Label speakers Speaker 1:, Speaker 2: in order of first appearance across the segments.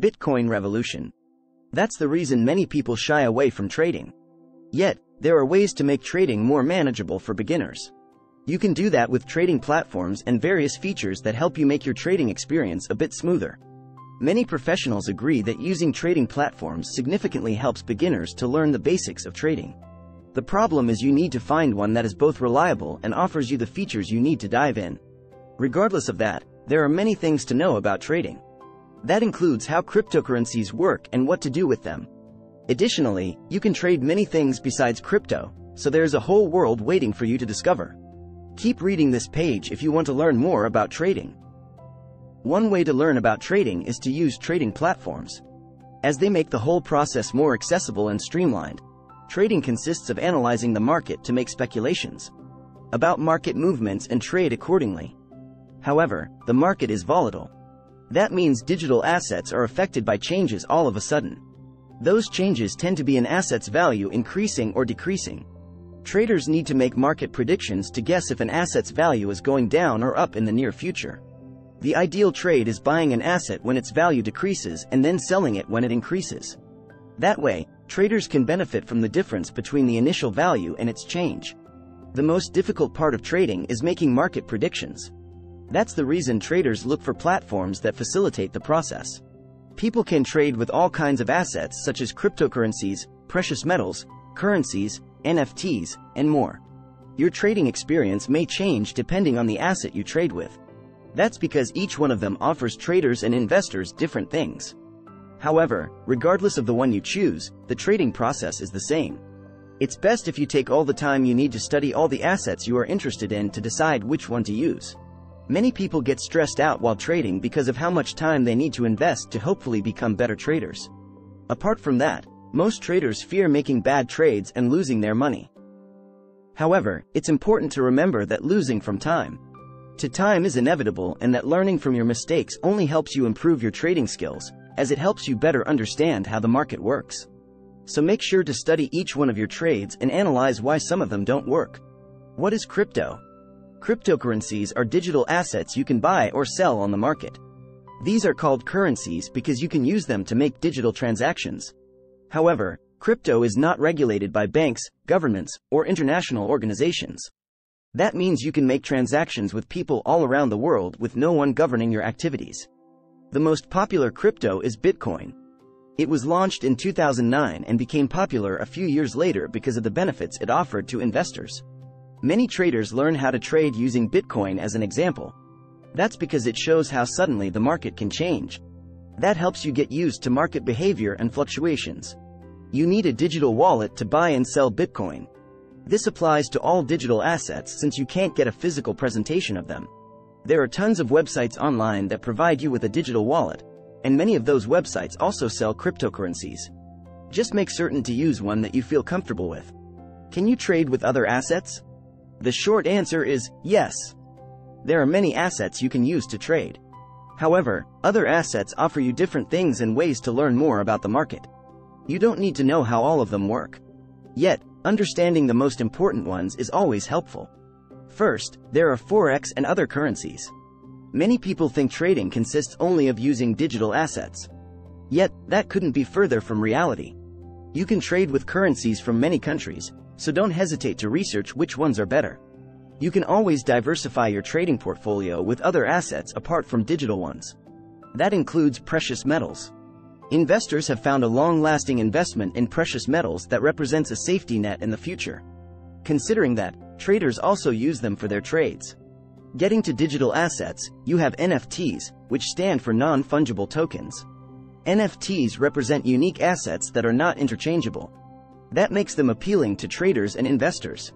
Speaker 1: Bitcoin revolution. That's the reason many people shy away from trading. Yet, there are ways to make trading more manageable for beginners. You can do that with trading platforms and various features that help you make your trading experience a bit smoother. Many professionals agree that using trading platforms significantly helps beginners to learn the basics of trading. The problem is you need to find one that is both reliable and offers you the features you need to dive in. Regardless of that, there are many things to know about trading. That includes how cryptocurrencies work and what to do with them. Additionally, you can trade many things besides crypto, so there's a whole world waiting for you to discover. Keep reading this page if you want to learn more about trading. One way to learn about trading is to use trading platforms. As they make the whole process more accessible and streamlined, trading consists of analyzing the market to make speculations about market movements and trade accordingly. However, the market is volatile. That means digital assets are affected by changes all of a sudden. Those changes tend to be an asset's value increasing or decreasing. Traders need to make market predictions to guess if an asset's value is going down or up in the near future. The ideal trade is buying an asset when its value decreases and then selling it when it increases. That way, traders can benefit from the difference between the initial value and its change. The most difficult part of trading is making market predictions. That's the reason traders look for platforms that facilitate the process. People can trade with all kinds of assets such as cryptocurrencies, precious metals, currencies, NFTs, and more. Your trading experience may change depending on the asset you trade with. That's because each one of them offers traders and investors different things. However, regardless of the one you choose, the trading process is the same. It's best if you take all the time you need to study all the assets you are interested in to decide which one to use. Many people get stressed out while trading because of how much time they need to invest to hopefully become better traders. Apart from that, most traders fear making bad trades and losing their money. However, it's important to remember that losing from time to time is inevitable and that learning from your mistakes only helps you improve your trading skills, as it helps you better understand how the market works. So make sure to study each one of your trades and analyze why some of them don't work. What is crypto? Cryptocurrencies are digital assets you can buy or sell on the market. These are called currencies because you can use them to make digital transactions. However, crypto is not regulated by banks, governments, or international organizations. That means you can make transactions with people all around the world with no one governing your activities. The most popular crypto is Bitcoin. It was launched in 2009 and became popular a few years later because of the benefits it offered to investors. Many traders learn how to trade using Bitcoin as an example. That's because it shows how suddenly the market can change. That helps you get used to market behavior and fluctuations. You need a digital wallet to buy and sell Bitcoin. This applies to all digital assets since you can't get a physical presentation of them. There are tons of websites online that provide you with a digital wallet, and many of those websites also sell cryptocurrencies. Just make certain to use one that you feel comfortable with. Can you trade with other assets? The short answer is yes. There are many assets you can use to trade. However, other assets offer you different things and ways to learn more about the market. You don't need to know how all of them work. Yet, understanding the most important ones is always helpful. First, there are Forex and other currencies. Many people think trading consists only of using digital assets. Yet, that couldn't be further from reality. You can trade with currencies from many countries, so don't hesitate to research which ones are better. You can always diversify your trading portfolio with other assets apart from digital ones. That includes precious metals. Investors have found a long-lasting investment in precious metals that represents a safety net in the future. Considering that, traders also use them for their trades. Getting to digital assets, you have NFTs, which stand for non-fungible tokens. NFTs represent unique assets that are not interchangeable, that makes them appealing to traders and investors.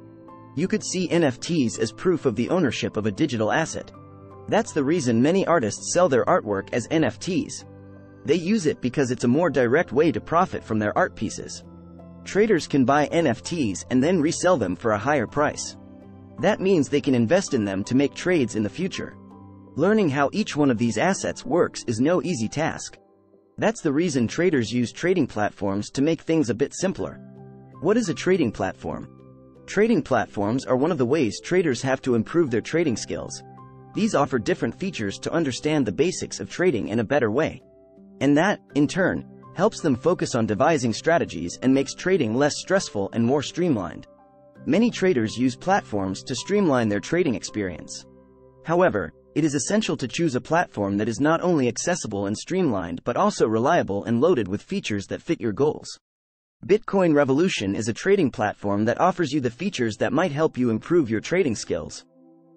Speaker 1: You could see NFTs as proof of the ownership of a digital asset. That's the reason many artists sell their artwork as NFTs. They use it because it's a more direct way to profit from their art pieces. Traders can buy NFTs and then resell them for a higher price. That means they can invest in them to make trades in the future. Learning how each one of these assets works is no easy task. That's the reason traders use trading platforms to make things a bit simpler. What is a trading platform? Trading platforms are one of the ways traders have to improve their trading skills. These offer different features to understand the basics of trading in a better way. And that, in turn, helps them focus on devising strategies and makes trading less stressful and more streamlined. Many traders use platforms to streamline their trading experience. However, it is essential to choose a platform that is not only accessible and streamlined but also reliable and loaded with features that fit your goals. Bitcoin Revolution is a trading platform that offers you the features that might help you improve your trading skills.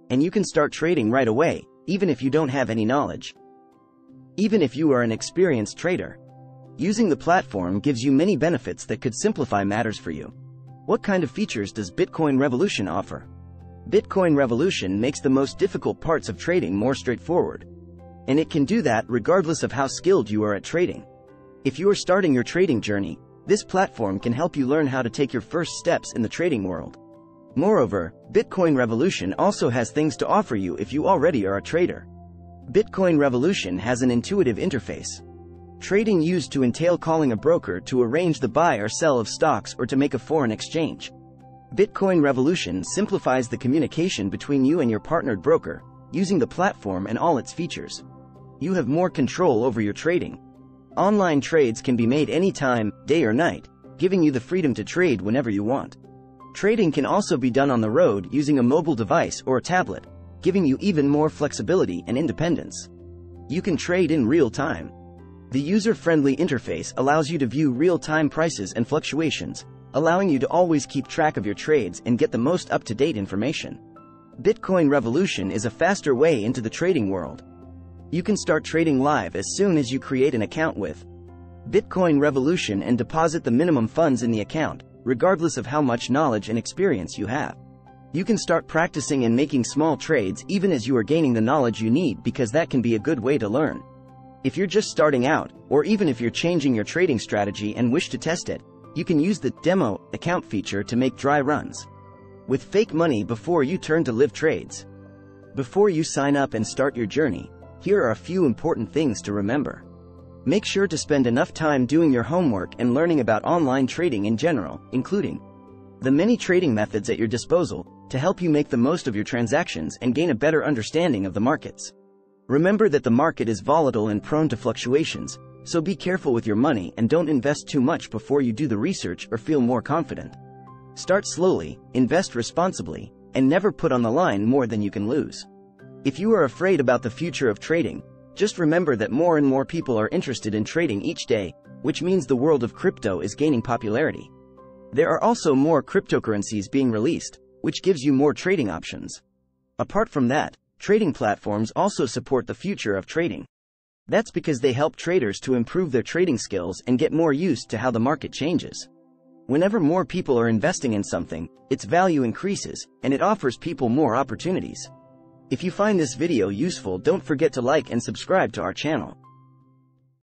Speaker 1: And you can start trading right away, even if you don't have any knowledge. Even if you are an experienced trader. Using the platform gives you many benefits that could simplify matters for you. What kind of features does Bitcoin Revolution offer? Bitcoin Revolution makes the most difficult parts of trading more straightforward. And it can do that regardless of how skilled you are at trading. If you are starting your trading journey, this platform can help you learn how to take your first steps in the trading world. Moreover, Bitcoin Revolution also has things to offer you if you already are a trader. Bitcoin Revolution has an intuitive interface. Trading used to entail calling a broker to arrange the buy or sell of stocks or to make a foreign exchange. Bitcoin Revolution simplifies the communication between you and your partnered broker, using the platform and all its features. You have more control over your trading. Online trades can be made anytime, day or night, giving you the freedom to trade whenever you want. Trading can also be done on the road using a mobile device or a tablet, giving you even more flexibility and independence. You can trade in real time. The user-friendly interface allows you to view real-time prices and fluctuations, allowing you to always keep track of your trades and get the most up-to-date information. Bitcoin Revolution is a faster way into the trading world. You can start trading live as soon as you create an account with Bitcoin Revolution and deposit the minimum funds in the account, regardless of how much knowledge and experience you have. You can start practicing and making small trades even as you are gaining the knowledge you need because that can be a good way to learn. If you're just starting out, or even if you're changing your trading strategy and wish to test it, you can use the demo account feature to make dry runs. With fake money before you turn to live trades. Before you sign up and start your journey, here are a few important things to remember. Make sure to spend enough time doing your homework and learning about online trading in general, including the many trading methods at your disposal to help you make the most of your transactions and gain a better understanding of the markets. Remember that the market is volatile and prone to fluctuations, so be careful with your money and don't invest too much before you do the research or feel more confident. Start slowly, invest responsibly, and never put on the line more than you can lose. If you are afraid about the future of trading, just remember that more and more people are interested in trading each day, which means the world of crypto is gaining popularity. There are also more cryptocurrencies being released, which gives you more trading options. Apart from that, trading platforms also support the future of trading. That's because they help traders to improve their trading skills and get more used to how the market changes. Whenever more people are investing in something, its value increases, and it offers people more opportunities. If you find this video useful don't forget to like and subscribe to our channel.